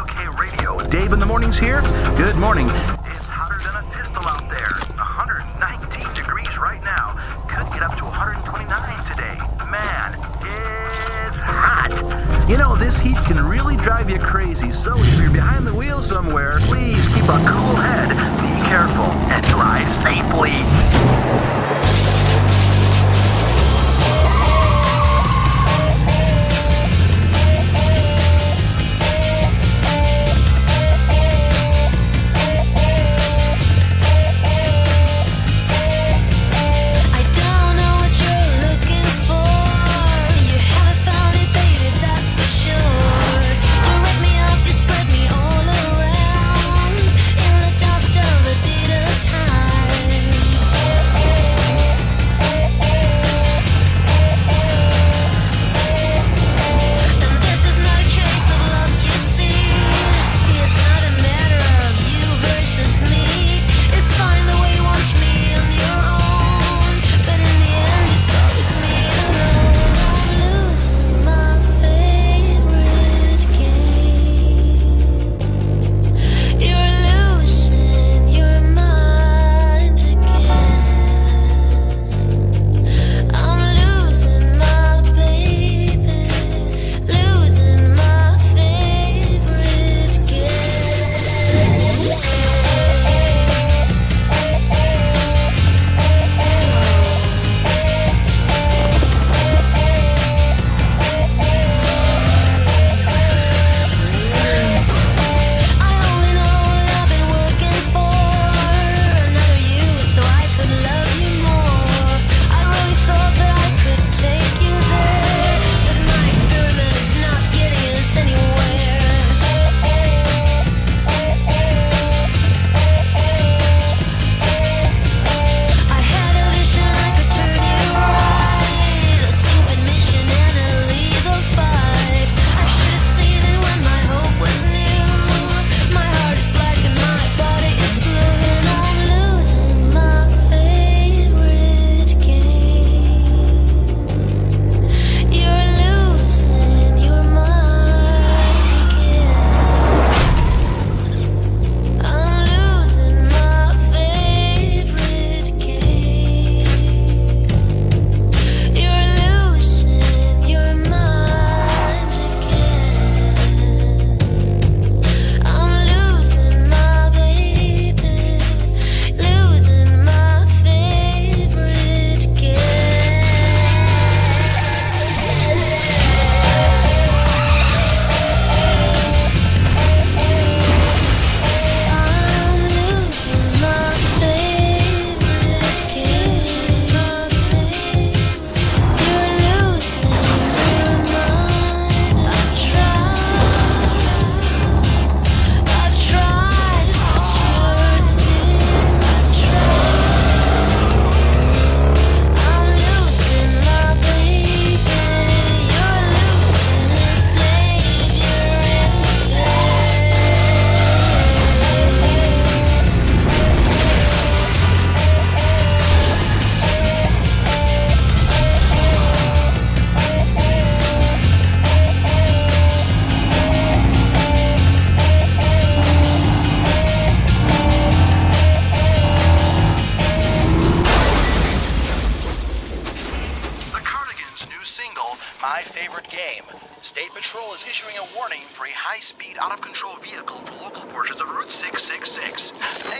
WOK Radio. Dave in the mornings here. Good morning. It's hotter than a pistol out there. 119 degrees right now. Could get up to 129 today. Man, it's hot. You know, this heat can really drive you crazy. So if you're behind the wheel somewhere, please keep a cool head, be careful, and drive safely. channel, My Favorite Game. State Patrol is issuing a warning for a high-speed, out-of-control vehicle for local portions of Route 666.